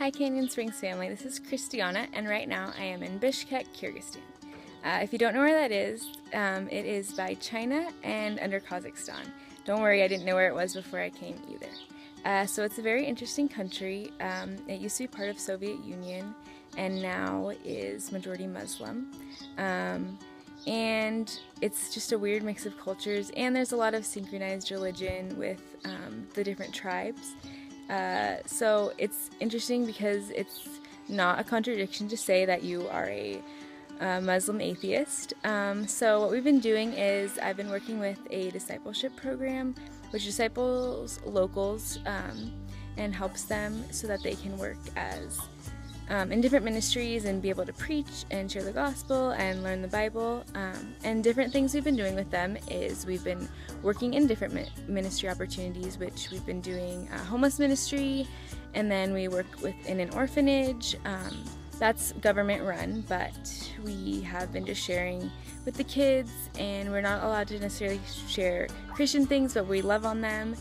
Hi Canyon Springs family, this is Christiana and right now I am in Bishkek, Kyrgyzstan. Uh, if you don't know where that is, um, it is by China and under Kazakhstan. Don't worry, I didn't know where it was before I came either. Uh, so it's a very interesting country. Um, it used to be part of Soviet Union and now is majority Muslim. Um, and it's just a weird mix of cultures and there's a lot of synchronized religion with um, the different tribes. Uh, so it's interesting because it's not a contradiction to say that you are a uh, Muslim atheist. Um, so what we've been doing is I've been working with a discipleship program which disciples locals um, and helps them so that they can work as um, in different ministries and be able to preach and share the gospel and learn the Bible. Um, and different things we've been doing with them is we've been working in different ministry opportunities, which we've been doing homeless ministry, and then we work within an orphanage. Um, that's government run, but we have been just sharing with the kids, and we're not allowed to necessarily share Christian things, but we love on them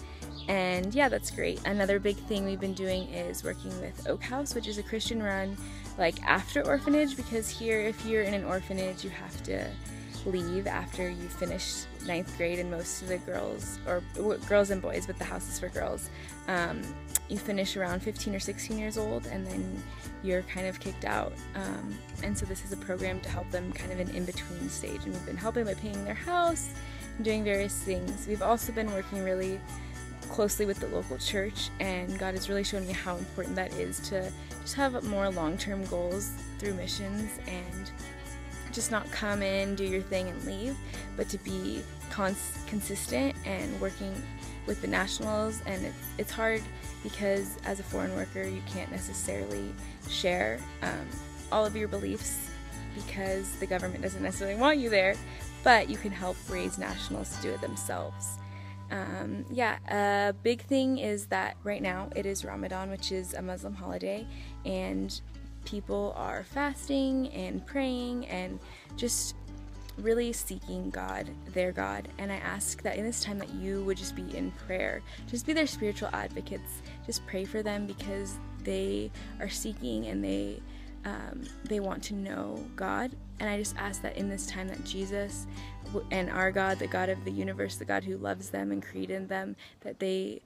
and yeah, that's great. Another big thing we've been doing is working with Oak House, which is a Christian run like after orphanage because here if you're in an orphanage you have to leave after you finish ninth grade and most of the girls or girls and boys but the house is for girls um, you finish around 15 or 16 years old and then you're kind of kicked out um, and so this is a program to help them kind of an in-between stage and we've been helping by paying their house and doing various things we've also been working really closely with the local church, and God has really shown me how important that is to just have more long term goals through missions and just not come in, do your thing, and leave, but to be cons- consistent and working with the nationals. And it's, it's hard because as a foreign worker, you can't necessarily share um, all of your beliefs because the government doesn't necessarily want you there, but you can help raise nationals to do it themselves. Um, yeah, a big thing is that right now it is Ramadan, which is a Muslim holiday, and people are fasting and praying and just really seeking God, their God. And I ask that in this time that you would just be in prayer, just be their spiritual advocates. Just pray for them because they are seeking and they um, they want to know God. And I just ask that in this time that Jesus and our God, the God of the universe, the God who loves them and created them, that they